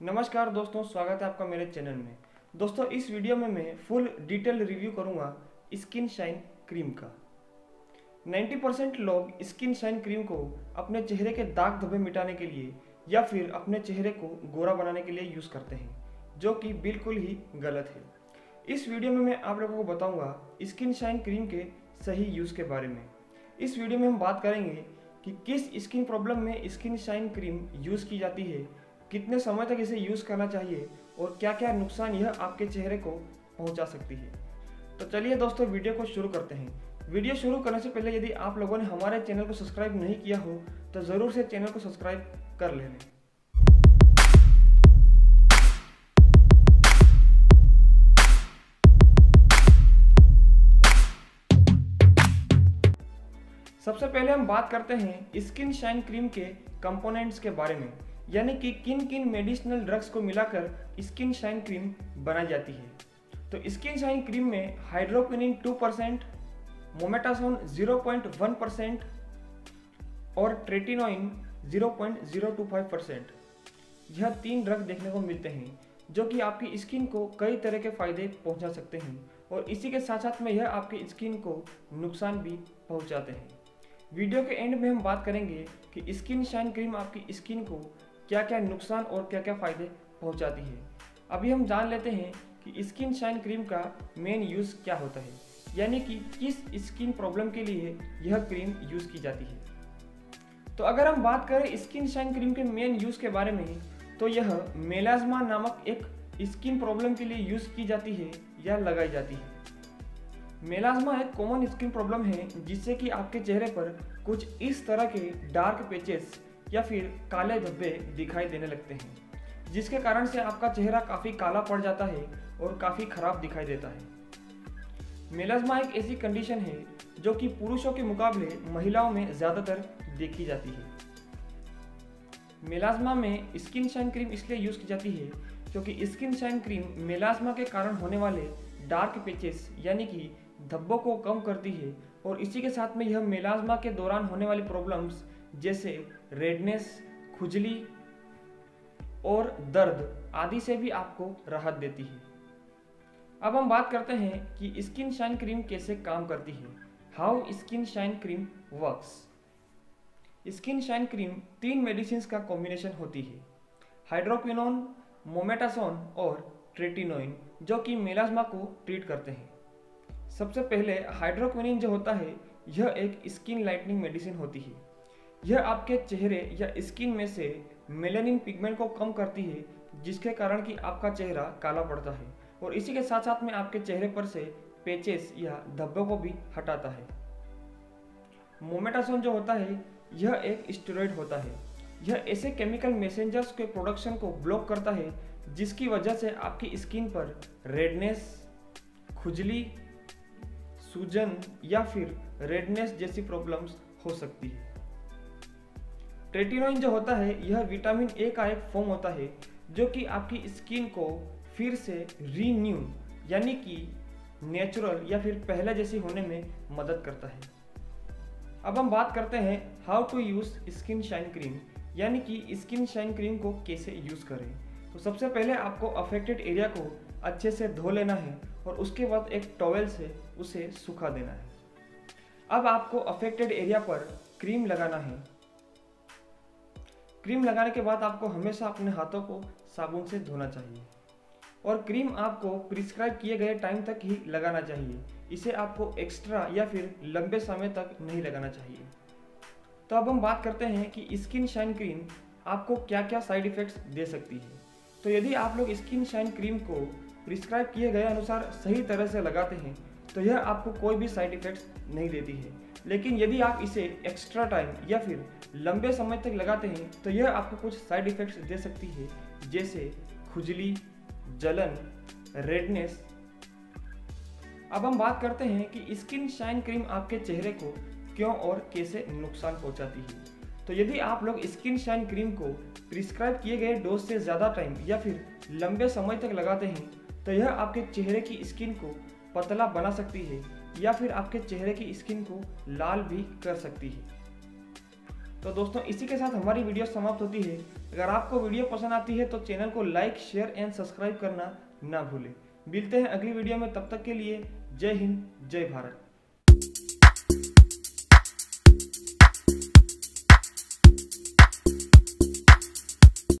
नमस्कार दोस्तों, स्वागत है आपका मेरे चैनल में। दोस्तों, इस वीडियो में मैं फुल डिटेल रिव्यू करूँगा स्किन शाइन क्रीम का। 90% लोग स्किन शाइन क्रीम को अपने चेहरे के दाग धब्बे मिटाने के लिए या फिर अपने चेहरे को गोरा बनाने के लिए यूज़ करते हैं, जो कि बिल्कुल ही गलत है। इस वीडियो में मैं आप लोगों को बताऊँगा स्किन शाइन क्रीम के सही यूज़ के बारे में। इस वीडियो में हम बात करेंगे कि किस स्किन प्रॉब्लम में स्किन शाइन क्रीम यूज़ की जाती है कितने समय तक इसे यूज़ करना चाहिए और क्या क्या नुकसान यह आपके चेहरे को पहुँचा सकती है। तो चलिए दोस्तों वीडियो को शुरू करते हैं। वीडियो शुरू करने से पहले यदि आप लोगों ने हमारे चैनल को सब्सक्राइब नहीं किया हो तो ज़रूर से चैनल को सब्सक्राइब कर लें। सबसे पहले हम बात करते हैं स्किन शाइन क्रीम के कंपोनेंट्स के बारे में। यानी कि किन किन मेडिसिनल ड्रग्स को मिलाकर स्किन शाइन क्रीम बनाई जाती है। तो स्किन शाइन क्रीम में हाइड्रोक्विनिन 2 परसेंट मोमेटासोन 0.1 परसेंट और ट्रेटिनोइन 0.025 परसेंट यह तीन ड्रग देखने को मिलते हैं, जो कि आपकी स्किन को कई तरह के फ़ायदे पहुँचा सकते हैं और इसी के साथ साथ में यह आपकी स्किन को नुकसान भी पहुंचाते हैं। वीडियो के एंड में हम बात करेंगे कि स्किन शाइन क्रीम आपकी स्किन को क्या क्या नुकसान और क्या क्या फ़ायदे पहुंचाती है। अभी हम जान लेते हैं कि स्किन शाइन क्रीम का मेन यूज़ क्या होता है। यानी कि किस स्किन प्रॉब्लम के लिए यह क्रीम यूज़ की जाती है। तो अगर हम बात करें स्किन शाइन क्रीम के मेन यूज़ के बारे में तो यह मेलाजमा नामक एक स्किन प्रॉब्लम के लिए यूज़ की जाती है या लगाई जाती है। मेलाजमा एक कॉमन स्किन प्रॉब्लम है, जिससे कि आपके चेहरे पर कुछ इस तरह के डार्क पेचेस या फिर काले धब्बे दिखाई देने लगते हैं, जिसके कारण से आपका चेहरा काफ़ी काला पड़ जाता है और काफ़ी खराब दिखाई देता है। मेलाजमा एक ऐसी कंडीशन है जो कि पुरुषों के मुकाबले महिलाओं में ज़्यादातर देखी जाती है। मेलाजमा में स्किन शाइन क्रीम इसलिए यूज़ की जाती है क्योंकि स्किन शाइन क्रीम मेलाजमा के कारण होने वाले डार्क पेचेस यानी कि धब्बों को कम करती है और इसी के साथ में यह मेलाजमा के दौरान होने वाली प्रॉब्लम्स जैसे रेडनेस खुजली और दर्द आदि से भी आपको राहत देती है। अब हम बात करते हैं कि स्किन शाइन क्रीम कैसे काम करती है। How skin shine cream works skin shine cream तीन मेडिसिन का कॉम्बिनेशन होती है। हाइड्रोक्विनोन मोमेटासोन और ट्रेटिनोइन जो कि मेलाजमा को ट्रीट करते हैं। सबसे पहले हाइड्रोक्विनिन जो होता है, यह एक स्किन लाइटनिंग मेडिसिन होती है। यह आपके चेहरे या स्किन में से मेलेनिन पिगमेंट को कम करती है, जिसके कारण कि आपका चेहरा काला पड़ता है। और इसी के साथ साथ में आपके चेहरे पर से पेचेस या धब्बों को भी हटाता है। मोमेटासोन जो होता है, यह एक स्टेरॉइड होता है। यह ऐसे केमिकल मैसेंजर्स के प्रोडक्शन को ब्लॉक करता है, जिसकी वजह से आपकी स्किन पर रेडनेस खुजली, सूजन या फिर रेडनेस जैसी प्रॉब्लम्स हो सकती है। ट्रेटिनोइन जो होता है, यह विटामिन ए का एक फॉर्म होता है, जो कि आपकी स्किन को फिर से रीन्यू यानी कि नेचुरल या फिर पहले जैसी होने में मदद करता है। अब हम बात करते हैं how to use skin shine cream यानी कि स्किन शाइन क्रीम को कैसे यूज़ करें। तो सबसे पहले आपको अफेक्टेड एरिया को अच्छे से धो लेना है और उसके बाद एक टॉवेल से उसे सुखा देना है। अब आपको अफेक्टेड एरिया पर क्रीम लगाना है। क्रीम लगाने के बाद आपको हमेशा अपने हाथों को साबुन से धोना चाहिए। और क्रीम आपको प्रिस्क्राइब किए गए टाइम तक ही लगाना चाहिए। इसे आपको एक्स्ट्रा या फिर लंबे समय तक नहीं लगाना चाहिए। तो अब हम बात करते हैं कि स्किन शाइन क्रीम आपको क्या क्या साइड इफ़ेक्ट्स दे सकती है। तो यदि आप लोग स्किन शाइन क्रीम को प्रिस्क्राइब किए गए अनुसार सही तरह से लगाते हैं तो यह आपको कोई भी साइड इफ़ेक्ट्स नहीं देती है। लेकिन यदि आप इसे एक्स्ट्रा टाइम या फिर लंबे समय तक लगाते हैं तो यह आपको कुछ साइड इफ़ेक्ट्स दे सकती है, जैसे खुजली, जलन रेडनेस अब हम बात करते हैं कि स्किन शाइन क्रीम आपके चेहरे को क्यों और कैसे नुकसान पहुंचाती है। तो यदि आप लोग स्किन शाइन क्रीम को प्रिस्क्राइब किए गए डोज से ज़्यादा टाइम या फिर लंबे समय तक लगाते हैं तो यह आपके चेहरे की स्किन को पतला बना सकती है। या फिर आपके चेहरे की स्किन को लाल भी कर सकती है। तो दोस्तों, इसी के साथ हमारी वीडियो समाप्त होती है। अगर आपको वीडियो पसंद आती है तो चैनल को लाइक, शेयर एंड सब्सक्राइब करना ना भूलें। मिलते हैं अगली वीडियो में, तब तक के लिए जय हिंद, जय भारत।